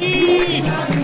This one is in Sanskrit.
이